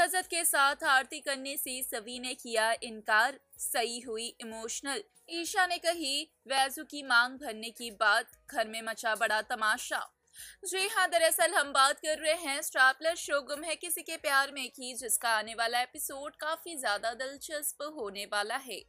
रजत के साथ आरती करने से सभी ने किया इनकार, सही हुई इमोशनल। ईशा ने कही, वैजू की मांग भरने की बात, घर में मचा बड़ा तमाशा। जी हाँ दरअसल हम बात कर रहे हैं स्टार प्लस शो गुम है किसी के प्यार में की जिसका आने वाला एपिसोड काफ़ी ज़्यादा दिलचस्प होने वाला है।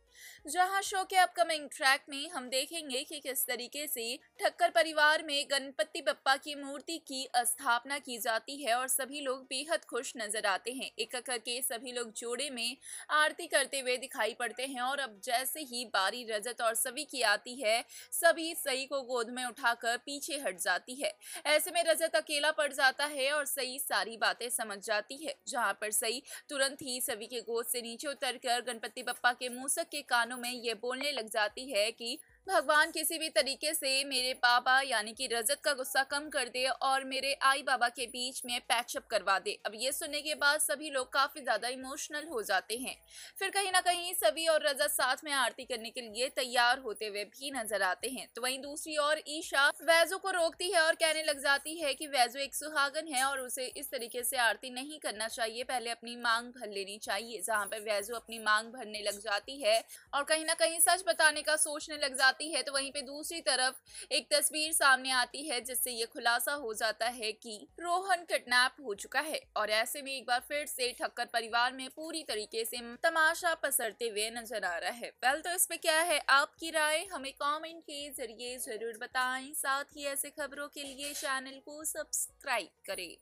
जहाँ शो के अपकमिंग ट्रैक में हम देखेंगे कि किस तरीके से ठक्कर परिवार में गणपति बप्पा की मूर्ति की स्थापना की जाती है और सभी लोग बेहद खुश नज़र आते हैं। एक करके सभी लोग जोड़े में आरती करते हुए दिखाई पड़ते हैं और अब जैसे ही बारी रजत और सभी की आती है, सभी सही को गोद में उठाकर पीछे हट जाती है। ऐसे में रजत अकेला पड़ जाता है और सई सारी बातें समझ जाती है। जहाँ पर सई तुरंत ही सभी के गोद से नीचे उतरकर गणपति बप्पा के मूसक के कानों में ये बोलने लग जाती है कि भगवान किसी भी तरीके से मेरे बाबा यानी कि रजत का गुस्सा कम कर दे और मेरे आई बाबा के बीच में पैचअप करवा दे। अब ये सुनने के बाद सभी लोग काफ़ी ज़्यादा इमोशनल हो जाते हैं। फिर कहीं ना कहीं सभी और रजत साथ में आरती करने के लिए तैयार होते हुए भी नज़र आते हैं। तो वहीं दूसरी ओर ईशा वैजो को रोकती है और कहने लग जाती है कि वैजो एक सुहागन है और उसे इस तरीके से आरती नहीं करना चाहिए, पहले अपनी मांग भर लेनी चाहिए, जहाँ पर वैजो अपनी मांग भरने लग जाती है और कहीं ना कहीं सच बताने का सोचने लग जाती जाती है तो वहीं पे दूसरी तरफ़ एक तस्वीर सामने आती है, जिससे ये खुलासा हो जाता है कि रोहन किडनैप हो चुका है। और ऐसे में एक बार फिर से ठक्कर परिवार में पूरी तरीके से तमाशा पसरते हुए नज़र आ रहा है। वेल तो इस पे क्या है? आपकी राय हमें कमेंट के ज़रिए ज़रूर बताएँ। साथ ही ऐसे खबरों के लिए चैनल को सब्सक्राइब करें।